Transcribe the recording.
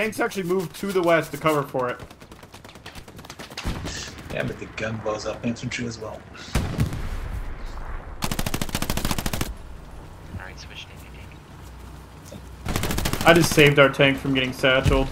Tanks actually moved to the west to cover for it. Yeah, but the gun blows up infantry as well. Alright, switch to tank. I just saved our tank from getting satcheled.